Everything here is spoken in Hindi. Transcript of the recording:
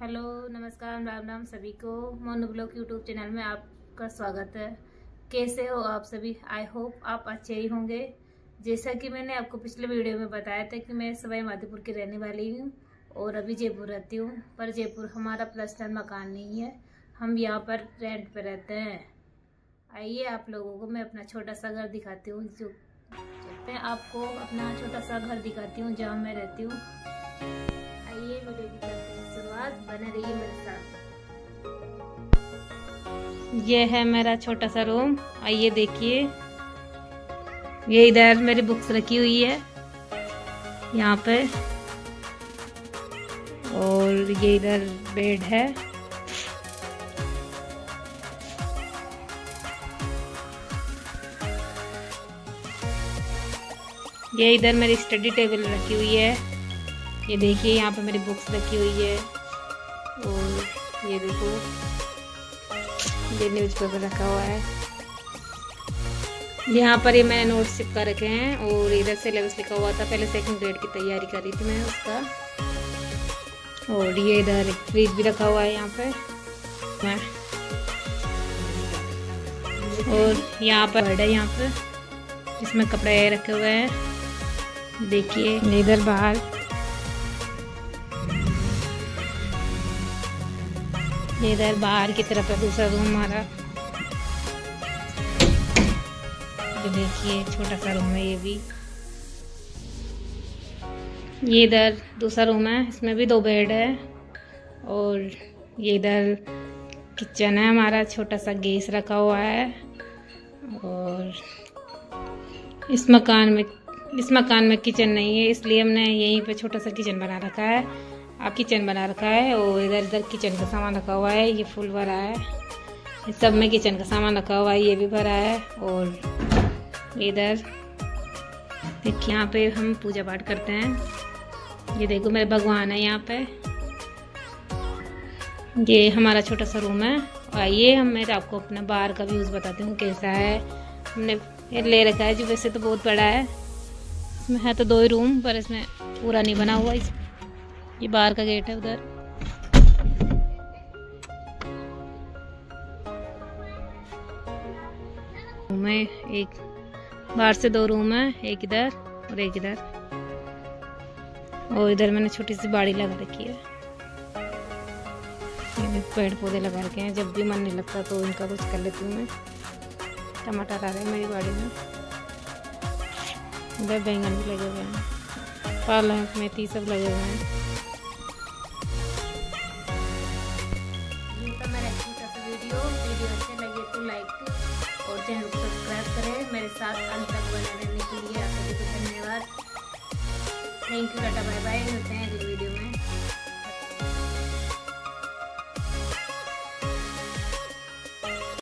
नमस्कार, राम राम सभी को। मोनू ब्लॉग यूट्यूब चैनल में आपका स्वागत है। कैसे हो आप सभी? आई होप आप अच्छे ही होंगे। जैसा कि मैंने आपको पिछले वीडियो में बताया था कि मैं सवाई माधोपुर की रहने वाली हूँ और अभी जयपुर रहती हूँ। पर जयपुर हमारा प्लस प्लस्टर मकान नहीं है। हम यहाँ पर रेंट पर रहते हैं। आइए आप लोगों को मैं अपना छोटा सा घर दिखाती हूँ। जो हैं, आपको अपना छोटा सा घर दिखाती हूँ जहाँ मैं रहती हूँ। आइए वीडियो करते हैं। शुरुआत बने रहिए मेरे साथ। ये है मेरा छोटा सा रूम। आइए देखिए। ये इधर मेरी बुक्स रखी हुई है। यहाँ पे। और ये इधर बेड है। ये इधर मेरी स्टडी टेबल रखी हुई है। ये देखिए, यहाँ पे मेरी बुक्स रखी हुई है। और ये देखो। ये न्यूज़ पेपर रखा हुआ है। यहाँ पर ये मैंने नोट्स चिपका रखे हैं और इधर सिलेबस लिखा हुआ था। पहले सेकंड ग्रेड की तैयारी कर रही थी मैं उसका। और ये इधर फ्रिज भी रखा हुआ है यहाँ पे मैं और यहाँ पर बेड है यहाँ पे जिसमें कपड़े रखे हुए हैं। देखिए, इधर बाहर। इधर बाहर की तरफ़ है, दूसरा रूम हमारा। ये देखिए, छोटा सा रूम है ये भी। ये इधर दूसरा रूम है, इसमें भी दो बेड है। और ये इधर किचन है हमारा, छोटा सा गैस रखा हुआ है। और इस मकान में, इस मकान में किचन नहीं है, इसलिए हमने यहीं पे छोटा सा किचन बना रखा है। आप किचन बना रखा है और इधर इधर किचन का सामान रखा हुआ है, ये फुल भरा है। सब में किचन का सामान रखा हुआ है, ये भी भरा है और इधर देखिए यहाँ पे हम पूजा पाठ करते हैं। ये देखो, मेरे भगवान है यहाँ पे। ये हमारा छोटा सा रूम है। आइए, हम मैं आपको अपना बाहर का व्यूज़ बताती हूँ कैसा है। हमने ले रखा है, जो वैसे तो बहुत बड़ा है। इसमें है तो दो ही रूम पर इसमें पूरा नहीं बना हुआ इस ये बाहर का गेट है उधर। रूम है, एक बाहर से दो रूम है, एक इधर और एक इधर। और इधर मैंने छोटी सी बाड़ी लगा रखी है। पेड़ पौधे लगा रखे हैं, जब भी मन नहीं लगता तो इनका कुछ कर लेती हूँ मैं। टमाटर आ रहे हैं मेरी बाड़ी में। इधर बैंगन भी लगे हुए हैं। पालक, मेथी सब लगे हुए हैं। लाइक और चैनल को सब्सक्राइब करें मेरे साथ अंत तक बने रहने के लिए। आप सभी को धन्यवाद। Thank you tata bye bye मिलते हैं